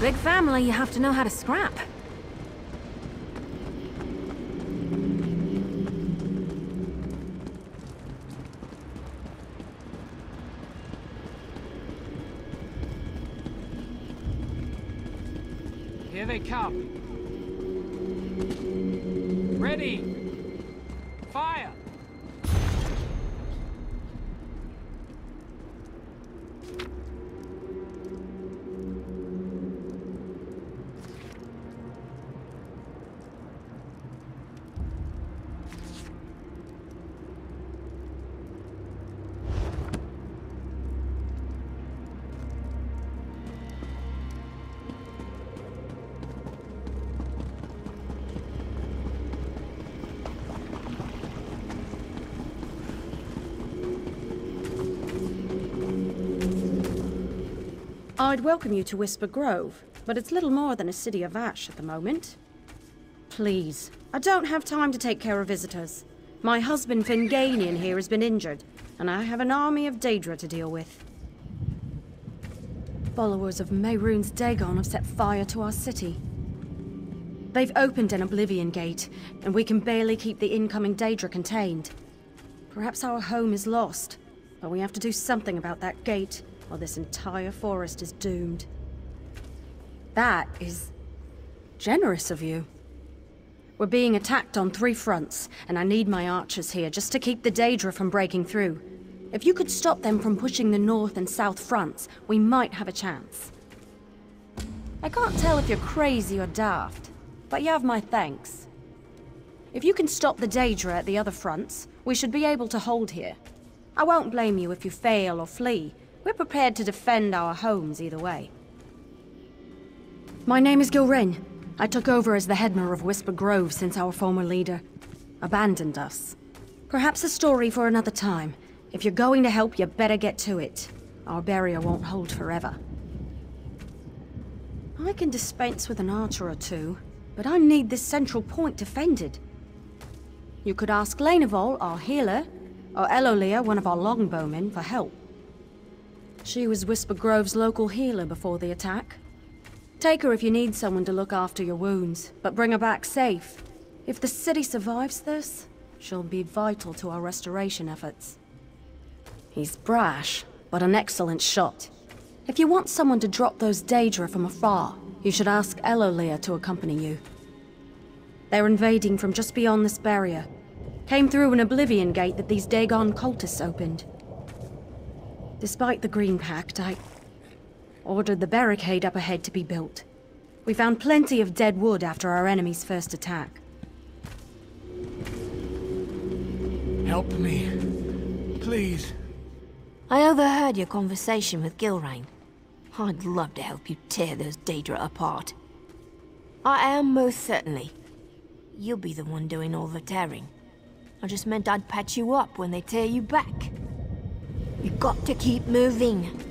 Big family, you have to know how to scrap. Here they come. I'd welcome you to Whisper Grove, but it's little more than a city of ash at the moment. Please, I don't have time to take care of visitors. My husband Finganian here has been injured, and I have an army of Daedra to deal with. Followers of Mehrunes Dagon have set fire to our city. They've opened an Oblivion Gate, and we can barely keep the incoming Daedra contained. Perhaps our home is lost, but we have to do something about that gate, or this entire forest is doomed. That is generous of you. We're being attacked on three fronts, and I need my archers here just to keep the Daedra from breaking through. If you could stop them from pushing the north and south fronts, we might have a chance. I can't tell if you're crazy or daft, but you have my thanks. If you can stop the Daedra at the other fronts, we should be able to hold here. I won't blame you if you fail or flee. We're prepared to defend our homes either way. My name is Gilrain. I took over as the headman of Whisper Grove since our former leader abandoned us. Perhaps a story for another time. If you're going to help, you better get to it. Our barrier won't hold forever. I can dispense with an archer or two, but I need this central point defended. You could ask Lainevol, our healer, or Elolia, one of our longbowmen, for help. She was Whisper Grove's local healer before the attack. Take her if you need someone to look after your wounds, but bring her back safe. If the city survives this, she'll be vital to our restoration efforts. He's brash, but an excellent shot. If you want someone to drop those Daedra from afar, you should ask Elolia to accompany you. They're invading from just beyond this barrier. Came through an Oblivion Gate that these Dagon cultists opened. Despite the Green Pact, I ordered the barricade up ahead to be built. We found plenty of dead wood after our enemy's first attack. Help me. Please. I overheard your conversation with Gilrain. I'd love to help you tear those Daedra apart. I am most certainly. You'll be the one doing all the tearing. I just meant I'd patch you up when they tear you back. You got to keep moving.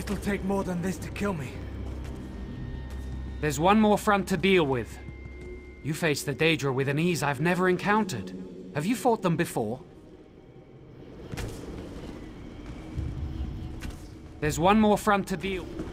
It'll take more than this to kill me. There's one more front to deal with. You face the Daedra with an ease I've never encountered. Have you fought them before? There's one more front to deal By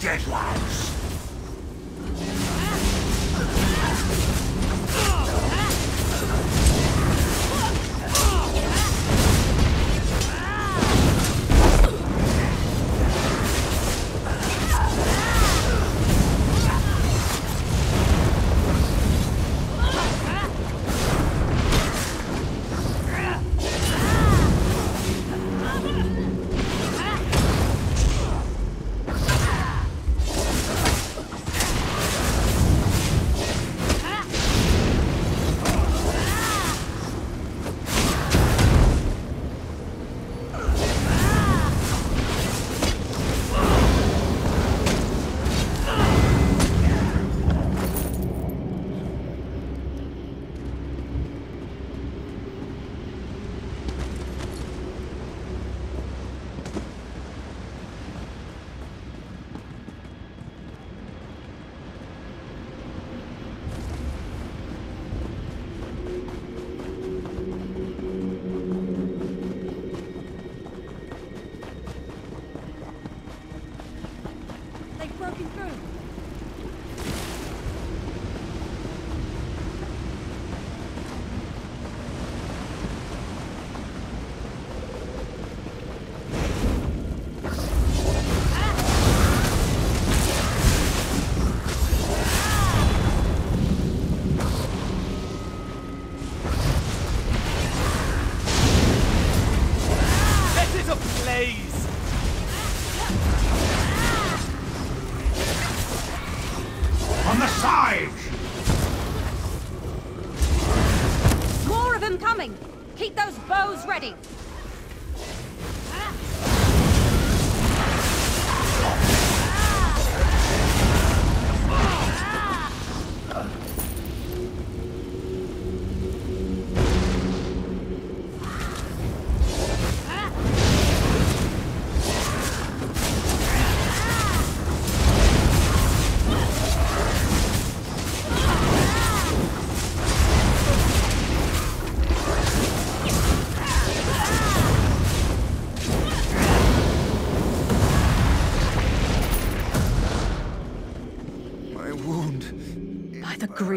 dead ones.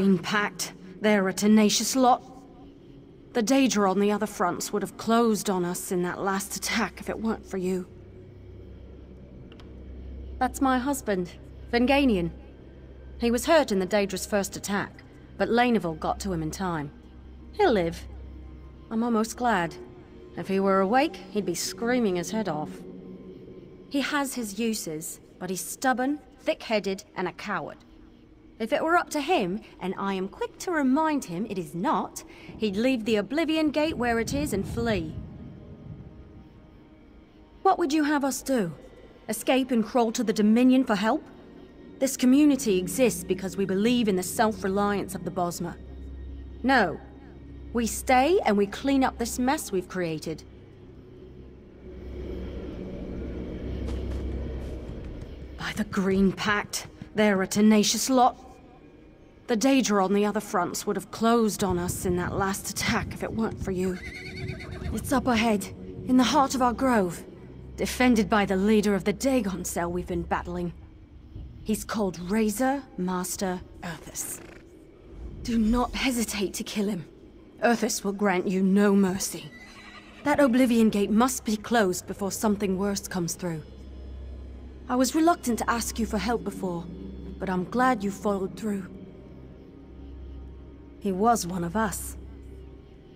Green Pact, they're a tenacious lot. The Daedra on the other fronts would have closed on us in that last attack if it weren't for you. That's my husband, Venganian. He was hurt in the Daedra's first attack, but Laneville got to him in time. He'll live. I'm almost glad. If he were awake, he'd be screaming his head off. He has his uses, but he's stubborn, thick-headed, and a coward. If it were up to him, and I am quick to remind him it is not, he'd leave the Oblivion Gate where it is and flee. What would you have us do? Escape and crawl to the Dominion for help? This community exists because we believe in the self-reliance of the Bosmer. No. We stay and we clean up this mess we've created. By the Green Pact, they're a tenacious lot. The Daedra on the other fronts would have closed on us in that last attack if it weren't for you. It's up ahead, in the heart of our grove, defended by the leader of the Dagon cell we've been battling. He's called Razor Master Erthas. Do not hesitate to kill him. Erthas will grant you no mercy. That Oblivion Gate must be closed before something worse comes through. I was reluctant to ask you for help before, but I'm glad you followed through. He was one of us.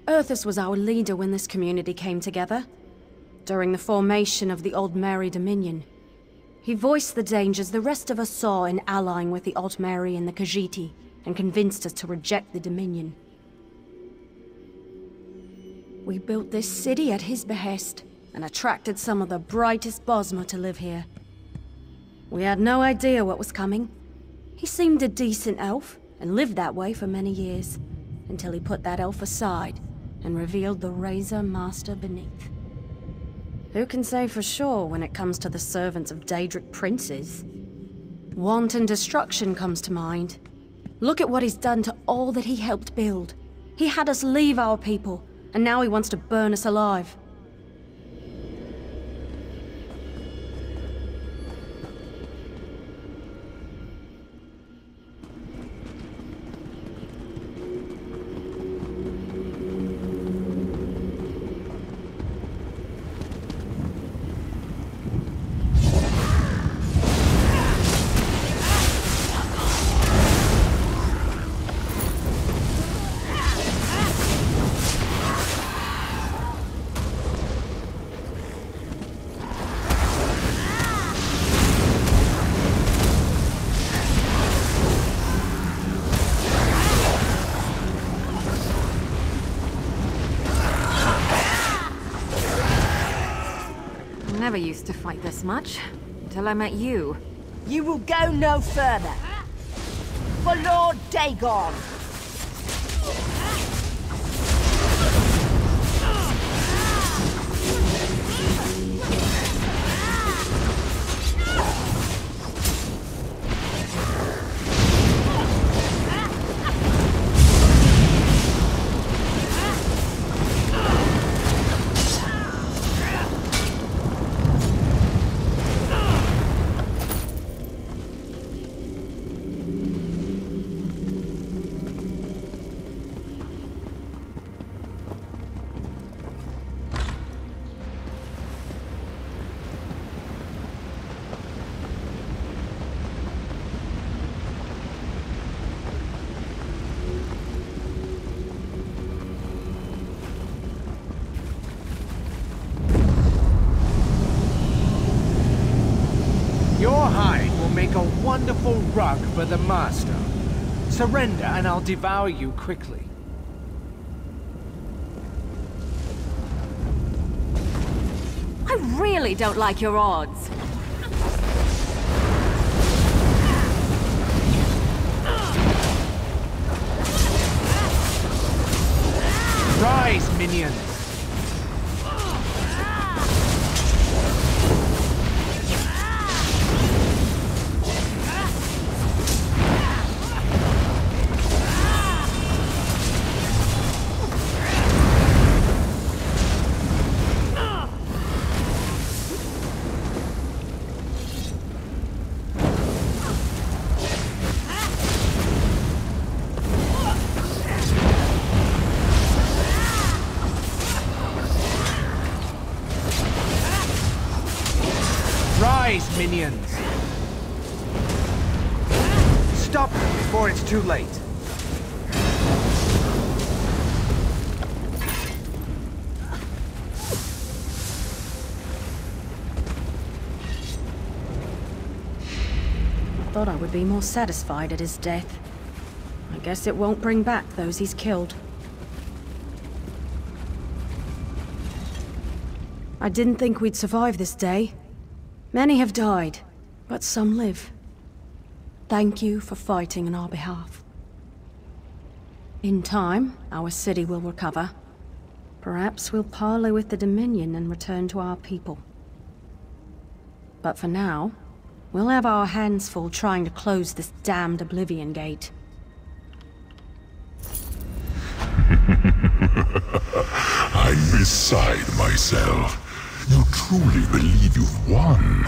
Erthas was our leader when this community came together, during the formation of the Aldmeri Dominion. He voiced the dangers the rest of us saw in allying with the Aldmeri and the Khajiit, and convinced us to reject the Dominion. We built this city at his behest, and attracted some of the brightest Bosmer to live here. We had no idea what was coming. He seemed a decent elf, and lived that way for many years, until he put that elf aside and revealed the Razor Master beneath. Who can say for sure when it comes to the servants of Daedric princes? Wanton destruction comes to mind. Look at what he's done to all that he helped build. He had us leave our people, and now he wants to burn us alive. Never used to fight this much, until I met you. You will go no further. For Lord Dagon! Your hide will make a wonderful rug for the Master. Surrender and I'll devour you quickly. I really don't like your odds. Rise, minions! Thought I would be more satisfied at his death. I guess it won't bring back those he's killed. I didn't think we'd survive this day. Many have died, but some live. Thank you for fighting on our behalf. In time, our city will recover. Perhaps we'll parley with the Dominion and return to our people. But for now, we'll have our hands full trying to close this damned Oblivion Gate. I'm beside myself. You truly believe you've won?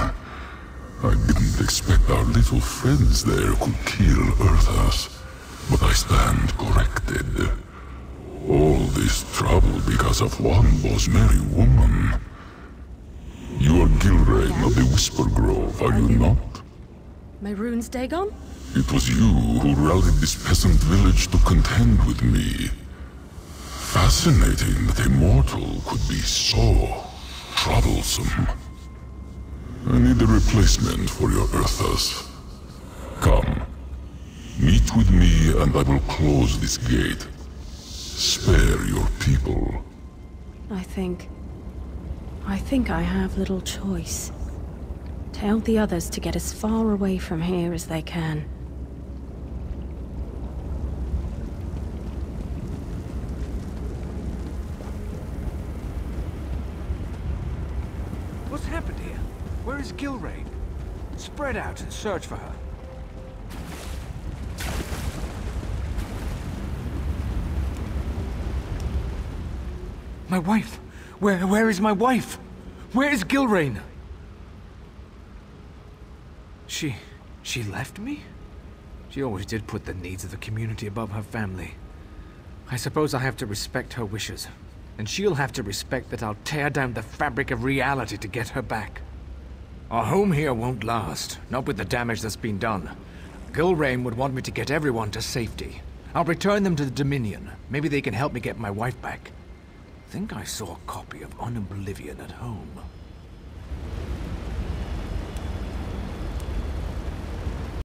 I didn't expect our little friends there could kill Erthas, but I stand corrected. All this trouble because of one Bosmeri woman. You are Gilrain of the Whisper Grove, are you not? Mehrunes Dagon? It was you who rallied this peasant village to contend with me. Fascinating that a mortal could be so troublesome. I need a replacement for your Erthas. Come. Meet with me and I will close this gate. Spare your people. I think... I think I have little choice. Tell the others to get as far away from here as they can. What's happened here? Where is Gilrain? Spread out and search for her. My wife! Where, where is my wife? Where is Gilrain? She... she left me? She always did put the needs of the community above her family. I suppose I have to respect her wishes. And she'll have to respect that I'll tear down the fabric of reality to get her back. Our home here won't last, not with the damage that's been done. Gilrain would want me to get everyone to safety. I'll return them to the Dominion. Maybe they can help me get my wife back. Think I saw a copy of On Oblivion at home.